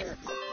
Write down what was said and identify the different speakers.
Speaker 1: therapy.